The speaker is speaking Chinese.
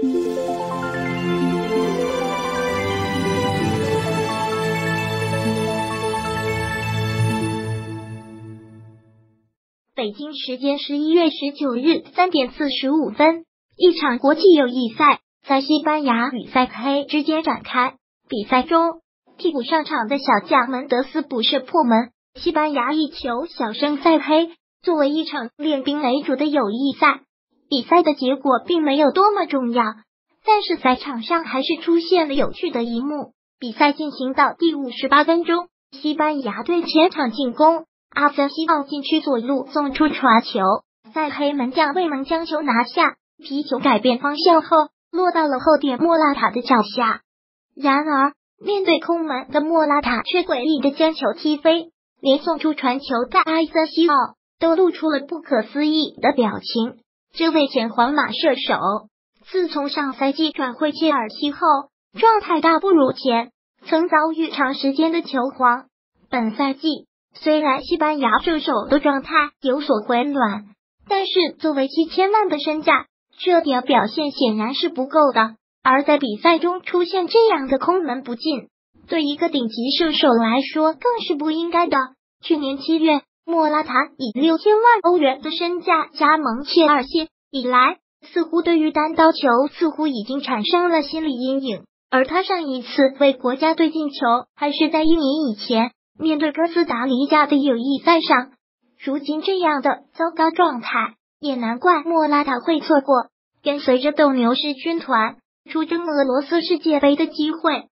北京时间十一月十九日三点四十五分，一场国际友谊赛在西班牙与塞黑之间展开。比赛中，替补上场的小将门德斯补射破门，西班牙一球小胜塞黑。作为一场练兵为主的友谊赛，比赛的结果并没有多么重要，但是赛场上还是出现了有趣的一幕。比赛进行到第五十八分钟，西班牙队前场进攻。阿森西奥禁区左路送出传球，在黑门将未能将球拿下，皮球改变方向后落到了后点莫拉塔的脚下。然而，面对空门的莫拉塔却诡异的将球踢飞，连送出传球的阿森西奥都露出了不可思议的表情。这位前皇马射手，自从上赛季转会切尔西后，状态大不如前，曾遭遇长时间的球荒。本赛季。虽然西班牙射手的状态有所回暖，但是作为七千万的身价，这点表现显然是不够的。而在比赛中出现这样的空门不进，对一个顶级射手来说更是不应该的。去年七月，莫拉塔以六千万欧元的身价加盟切尔西以来，似乎对于单刀球似乎已经产生了心理阴影。而他上一次为国家队进球，还是在一年以前。面对哥斯达黎加的友谊赛上，如今这样的糟糕状态，也难怪莫拉塔会错过跟随着斗牛士军团出征俄罗斯世界杯的机会。